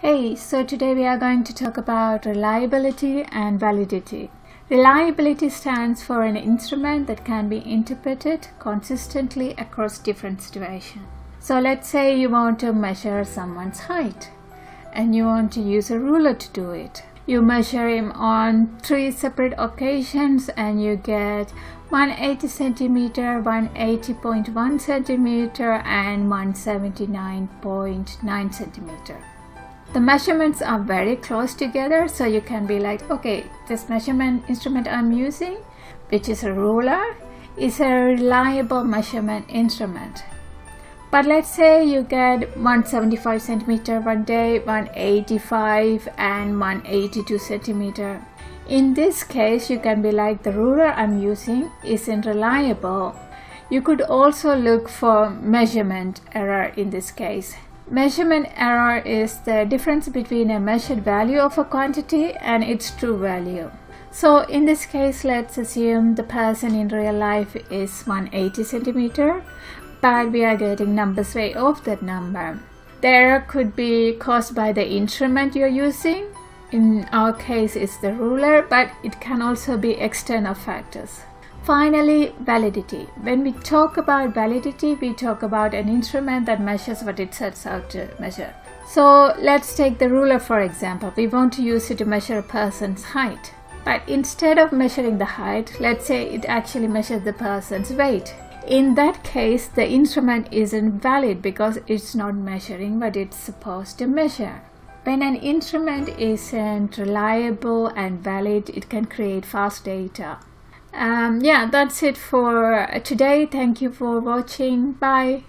Hey, so today we are going to talk about reliability and validity. Reliability stands for an instrument that can be interpreted consistently across different situations. So let's say you want to measure someone's height and you want to use a ruler to do it. You measure him on three separate occasions and you get 180 centimeter, 180.1 centimeter and 179.9 centimeter. The measurements are very close together so you can be like okay this measurement instrument I'm using which is a ruler is a reliable measurement instrument. But let's say you get 175 centimeter one day 185 and 182 centimeter. In this case you can be like the ruler I'm using isn't reliable. You could also look for measurement error in this case Measurement error is the difference between a measured value of a quantity and its true value. So in this case, let's assume the person in real life is 180 centimeter, but we are getting numbers way off that number. The error could be caused by the instrument you're using. In our case, it's the ruler, but it can also be external factors. Finally, validity. When we talk about validity, we talk about an instrument that measures what it sets out to measure. So let's take the ruler for example. We want to use it to measure a person's height. But instead of measuring the height, let's say it actually measures the person's weight. In that case, the instrument isn't valid because it's not measuring what it's supposed to measure. When an instrument isn't reliable and valid, it can create false data um, yeah that's it for today. Thank you for watching. Bye